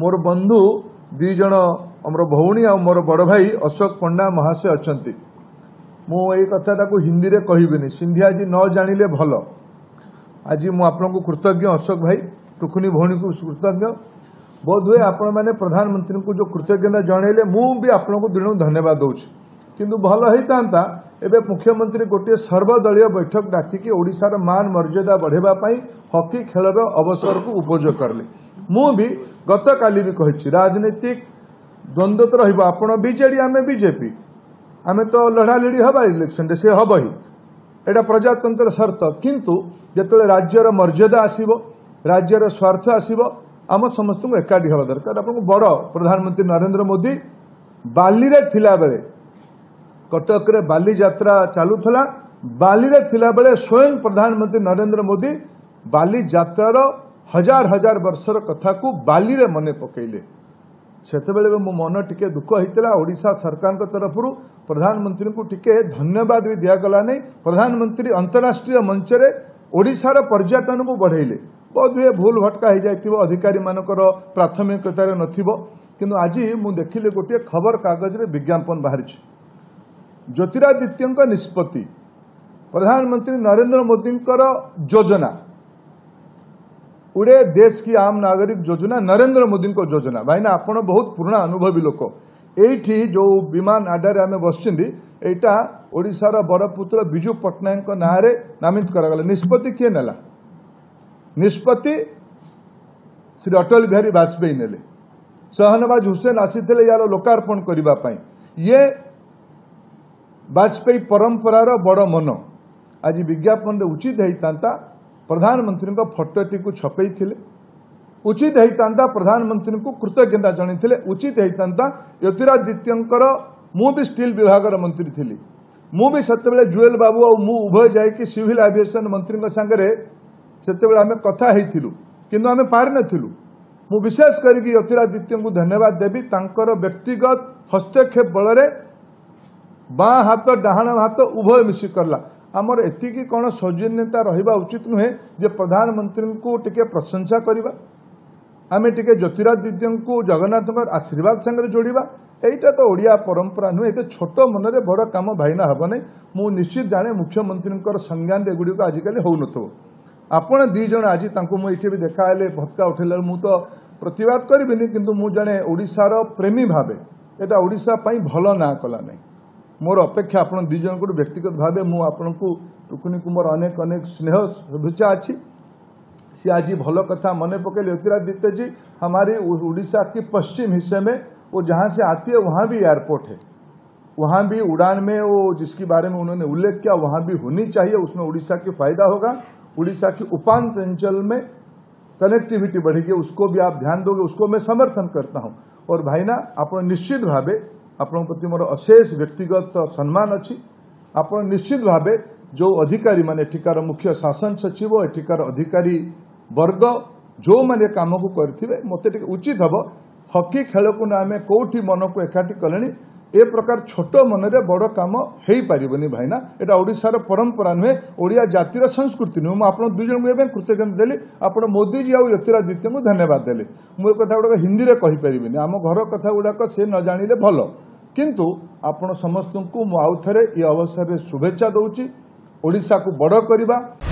ମୋର ବନ୍ଧୁ ଦୁଇ ଜଣ ଆମର ଭଉଣୀ ଆଉ ମୋର ବଡ଼ ଭାଇ ଅଶୋକ ପଣ୍ଡା ମହାଶୟ ଅଛନ୍ତି ମୁଁ ଏଇ କଥାଟାକୁ ହିନ୍ଦୀରେ କହିବିନି ସିନ୍ଧି ଆଜି ନ ଜାଣିଲେ ଭଲ ଆଜି ମୁଁ ଆପଣଙ୍କୁ କୃତଜ୍ଞ ଅଶୋକ ଭାଇ ଟୁକୁନି ଭଉଣୀକୁ କୃତଜ୍ଞ ବୋଧହୁଏ ଆପଣମାନେ ପ୍ରଧାନମନ୍ତ୍ରୀଙ୍କୁ ଯେଉଁ କୃତଜ୍ଞତା ଜଣାଇଲେ ମୁଁ ବି ଆପଣଙ୍କୁ ଦିନକୁ ଧନ୍ୟବାଦ ଦେଉଛି କିନ୍ତୁ ଭଲ ହୋଇଥାନ୍ତା ଏବେ ମୁଖ୍ୟମନ୍ତ୍ରୀ ଗୋଟିଏ ସର୍ବଦଳୀୟ ବୈଠକ ଡାକିକି ଓଡ଼ିଶାର ମାନ ମର୍ଯ୍ୟାଦା ବଢ଼ାଇବା ପାଇଁ ହକି ଖେଳର ଅବସରକୁ ଉପଯୋଗ କଲେ ମୁଁ ବି ଗତକାଲି ବି କହିଛି ରାଜନୀତିକ ଦ୍ୱନ୍ଦ୍ୱ ତ ରହିବ ଆପଣ ବିଜେଡ଼ି ଆମେ ବିଜେପି ଆମେ ତ ଲଢ଼ାଲଢ଼ି ହେବା ଇଲେକ୍ସନରେ ସେ ହେବ ହିଁ ଏଇଟା ପ୍ରଜାତନ୍ତ୍ର ସର୍ତ୍ତ କିନ୍ତୁ ଯେତେବେଳେ ରାଜ୍ୟର ମର୍ଯ୍ୟାଦା ଆସିବ ରାଜ୍ୟର ସ୍ୱାର୍ଥ ଆସିବ ଆମ ସମସ୍ତଙ୍କୁ ଏକାଠି ହେବା ଦରକାର ଆପଣଙ୍କୁ ବଡ଼ ପ୍ରଧାନମନ୍ତ୍ରୀ ନରେନ୍ଦ୍ର ମୋଦି ବାଲିରେ ଥିଲାବେଳେ କଟକରେ ବାଲିଯାତ୍ରା ଚାଲୁଥିଲା ବାଲିରେ ଥିଲାବେଳେ ସ୍ୱୟଂ ପ୍ରଧାନମନ୍ତ୍ରୀ ନରେନ୍ଦ୍ର ମୋଦି ବାଲିଯାତ୍ରାର ହଜାର ହଜାର ବର୍ଷର କଥାକୁ ବାଲିରେ ମନେ ପକାଇଲେ ସେତେବେଳେ ବି ମୋ ମନ ଟିକେ ଦୁଃଖ ହୋଇଥିଲା ଓଡ଼ିଶା ସରକାରଙ୍କ ତରଫରୁ ପ୍ରଧାନମନ୍ତ୍ରୀଙ୍କୁ ଟିକେ ଧନ୍ୟବାଦ ବି ଦିଆଗଲା ନାହିଁ ପ୍ରଧାନମନ୍ତ୍ରୀ ଅନ୍ତରାଷ୍ଟ୍ରୀୟ ମଞ୍ଚରେ ଓଡ଼ିଶାର ପର୍ଯ୍ୟଟନକୁ ବଢ଼େଇଲେ ବୋଧ ହୁଏ ଭୁଲ ଭଟକା ହେଇଯାଇଥିବ ଅଧିକାରୀମାନଙ୍କର ପ୍ରାଥମିକତାରେ ନଥିବ କିନ୍ତୁ ଆଜି ମୁଁ ଦେଖିଲି ଗୋଟିଏ ଖବରକାଗଜରେ ବିଜ୍ଞାପନ ବାହାରିଛି ज्योतिरादित्य निष्पत्ति प्रधानमंत्री नरेंद्र मोदी योजना उड़े देश की आम नागरिक योजना नरेंद्र मोदी को योजना भाई ना आप बहुत पुराणा अनुभवी लोक ये जो विमान आडारे आम बस ओडार बड़पुत्र विजु पट्टनायक ना नामित कराला निष्पत्ति किए नेला निष्पत्ति श्री अटल बिहारी वाजपेयी ने सहनवाज हुसैन आसी यार लोकार्पण करने ये ବାଜପେୟୀ ପରମ୍ପରାର ବଡ଼ ମନ ଆଜି ବିଜ୍ଞାପନରେ ଉଚିତ ହୋଇଥାନ୍ତା ପ୍ରଧାନମନ୍ତ୍ରୀଙ୍କ ଫଟୋଟିକୁ ଛପେଇଥିଲେ ଉଚିତ ହୋଇଥାନ୍ତା ପ୍ରଧାନମନ୍ତ୍ରୀଙ୍କୁ କୃତଜ୍ଞତା ଜଣାଇଥିଲେ ଉଚିତ ହୋଇଥାନ୍ତା ଜ୍ୟୋତିରାଦିତ୍ୟଙ୍କର ମୁଁ ବି ଷ୍ଟିଲ୍ ବିଭାଗର ମନ୍ତ୍ରୀ ଥିଲି ମୁଁ ବି ସେତେବେଳେ ଜୁଏଲ ବାବୁ ଆଉ ମୁଁ ଉଭୟ ଯାଇକି ସିଭିଲ୍ ଆଭିଏସନ୍ ମନ୍ତ୍ରୀଙ୍କ ସାଙ୍ଗରେ ସେତେବେଳେ ଆମେ କଥା ହୋଇଥିଲୁ କିନ୍ତୁ ଆମେ ପାରିନଥିଲୁ ମୁଁ ବିଶେଷ କରିକି ଜ୍ୟୋତିରାଦିତ୍ୟଙ୍କୁ ଧନ୍ୟବାଦ ଦେବି ତାଙ୍କର ବ୍ୟକ୍ତିଗତ ହସ୍ତକ୍ଷେପ ବଳରେ ବାଁ ହାତ ଡାହାଣ ହାତ ଉଭୟ ମିଶି କଲା ଆମର ଏତିକି କ'ଣ ସୌଜନ୍ୟତା ରହିବା ଉଚିତ ନୁହେଁ ଯେ ପ୍ରଧାନମନ୍ତ୍ରୀଙ୍କୁ ଟିକେ ପ୍ରଶଂସା କରିବା ଆମେ ଟିକେ ଜ୍ୟୋତିରାଦିତ୍ୟଙ୍କୁ ଜଗନ୍ନାଥଙ୍କର ଆଶୀର୍ବାଦ ସାଙ୍ଗରେ ଯୋଡ଼ିବା ଏଇଟା ତ ଓଡ଼ିଆ ପରମ୍ପରା ନୁହେଁ ଏତେ ଛୋଟ ମନରେ ବଡ଼ କାମ ଭାଇନା ହେବ ନାହିଁ ମୁଁ ନିଶ୍ଚିତ ଜାଣେ ମୁଖ୍ୟମନ୍ତ୍ରୀଙ୍କର ସଂଜ୍ଞାନ ଏଗୁଡ଼ିକ ଆଜିକାଲି ହେଉନଥିବ ଆପଣ ଦୁଇ ଜଣ ଆଜି ତାଙ୍କୁ ମୁଁ ଏଇଠି ବି ଦେଖାହେଲେ ଭତ୍କା ଉଠେଇଲେ ମୁଁ ତ ପ୍ରତିବାଦ କରିବିନି କିନ୍ତୁ ମୁଁ ଜଣେ ଓଡ଼ିଶାର ପ୍ରେମୀ ଭାବେ ଏଇଟା ଓଡ଼ିଶା ପାଇଁ ଭଲ ନାଁ କଲା ନାହିଁ मोर अपेक्षा आप ଦୁଇ व्यक्तिगत ବ୍ୟକ୍ତିଗତ ଭାବେ ମୁଁ ଆପଣଙ୍କୁ ଟୁକୁନିକୁ अनेक अनेक स्नेह शुभेच्छा अच्छी सी आज भल कथा मन पकेले ज्योतिरादित्य जी हमारे उड़ीसा के पश्चिम हिस्से में वो जहाँ से आती है वहाँ भी एयरपोर्ट है वहाँ भी उड़ान में वो जिसके बारे में उन्होंने उल्लेख किया वहाँ भी होनी चाहिए उसमें उड़ीसा की फायदा होगा उड़ीसा के उपांत अंचल में कनेक्टिविटी बढ़ेगी उसको भी आप ध्यान दोगे उसको मैं समर्थन करता हूँ और भाई ना आप निश्चित भावे ଆପଣଙ୍କ ପ୍ରତି ମୋର ଅଶେଷ ବ୍ୟକ୍ତିଗତ ସମ୍ମାନ ଅଛି ଆପଣ ନିଶ୍ଚିତ ଭାବେ ଯେଉଁ ଅଧିକାରୀମାନେ ଏଠିକାର ମୁଖ୍ୟ ଶାସନ ସଚିବ ଏଠିକାର ଅଧିକାରୀ ବର୍ଗ ଯେଉଁମାନେ କାମକୁ କରିଥିବେ ମୋତେ ଟିକେ ଉଚିତ ହେବ ହକି ଖେଳକୁ ନା ଆମେ କେଉଁଠି ମନକୁ ଏକାଠି କଲେଣି ଏ ପ୍ରକାର ଛୋଟ ମନରେ ବଡ଼ କାମ ହେଇପାରିବନି ଭାଇନା ଏଇଟା ଓଡ଼ିଶାର ପରମ୍ପରା ନୁହେଁ ଓଡ଼ିଆ ଜାତିର ସଂସ୍କୃତି ନୁହେଁ ମୁଁ ଆପଣ ଦୁଇ ଜଣଙ୍କୁ ଏବେ କୃତଜ୍ଞତା ଦେଲି ଆପଣ ମୋଦିଜୀ ଆଉ ଜ୍ୟୋତିରାଦିତ୍ୟଙ୍କୁ ଧନ୍ୟବାଦ ଦେଲେ ମୁଁ ଏ କଥା ଗୁଡ଼ାକ ହିନ୍ଦୀରେ କହିପାରିବିନି ଆମ ଘର କଥା ଗୁଡ଼ାକ ସେ ନ ଜାଣିଲେ ଭଲ କିନ୍ତୁ ଆପଣ ସମସ୍ତଙ୍କୁ ମୁଁ ଆଉ ଥରେ ଏ ଅବସରରେ ଶୁଭେଚ୍ଛା ଦେଉଛି ଓଡ଼ିଶାକୁ ବଡ଼ କରିବା